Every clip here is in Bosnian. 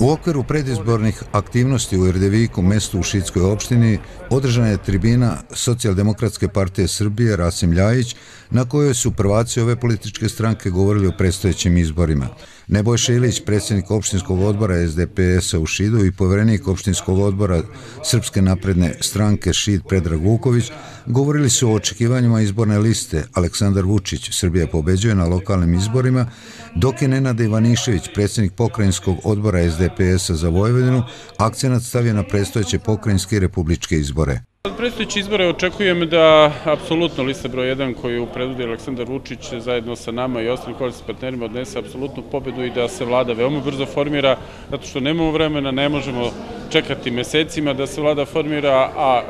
U okviru predizbornih aktivnosti u Erdeviku, mestu u Šitskoj opštini, održana je tribina Socijaldemokratske partije Srbije Rasim Ljajić, na kojoj su prvaci ove političke stranke govorili o predstojećim izborima. Nebojša Ilić, predsjednik opštinskog odbora SDP-a u Šidu i povjerenik opštinskog odbora Srpske napredne stranke Šid Predrag Vuković, govorili su o očekivanjima izborne liste Aleksandar Vučić, Srbija pobeđuje na lokalnim izborima, dok je Nenada Ivanišević, predsjednik pokrajinskog odbora SDP-a za Vojvodinu, akcenat stavio na predstojeće pokrajinske i republičke izbore. Od predstojići izbore očekujem da apsolutno lista broj 1 koju predvodi Aleksandar Vučić zajedno sa nama i ostalim koalicijskim partnerima odnese apsolutnu pobedu i da se vlada veoma brzo formira, zato što nemamo vremena, ne možemo čekati mesecima da se vlada formira, a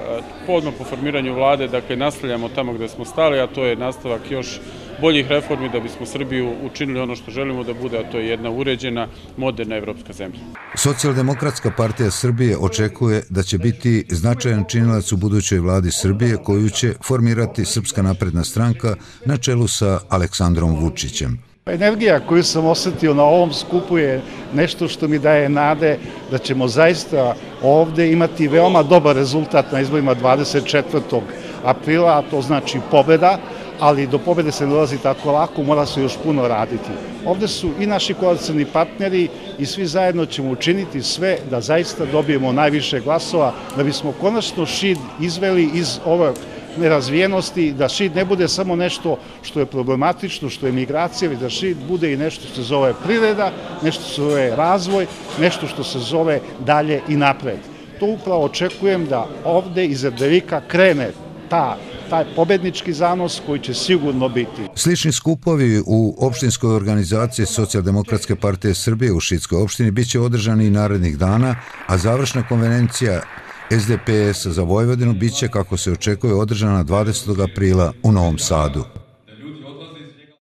podno po formiranju vlade, dakle, nastavljamo tamo gde smo stali, a to je nastavak još boljih reformi da bismo Srbiju učinili ono što želimo da bude, a to je jedna uređena, moderna evropska zemlja. Socijaldemokratska partija Srbije očekuje da će biti značajan činilac u budućoj vladi Srbije koju će formirati Srpska napredna stranka na čelu sa Aleksandrom Vučićem. Pa energija koju sam osetio na ovom skupu je nešto što mi daje nade da ćemo zaista ovde imati veoma dobar rezultat na izborima 24. aprila, a to znači pobeda, ali do pobede se ne dolazi tako lako, mora se još puno raditi. Ovde su i naši koalicijani partneri i svi zajedno ćemo učiniti sve da zaista dobijemo najviše glasova, da bismo konačno šid izveli iz ovog nerazvijenosti, da šid ne bude samo nešto što je problematično, što je migracija, već da šid bude i nešto što se zove prireda, nešto što se zove razvoj, nešto što se zove dalje i napred. To upravo očekujem da ovde iz Erdevika krene ta taj pobednički zanos koji će sigurno biti. Slični skupovi u opštinskoj organizaciji Socijaldemokratske partije Srbije u Šitskoj opštini biće održani i narednih dana, a završna konvenencija SDPS za Vojvodinu biće, kako se očekuje, održana 20. aprila u Novom Sadu.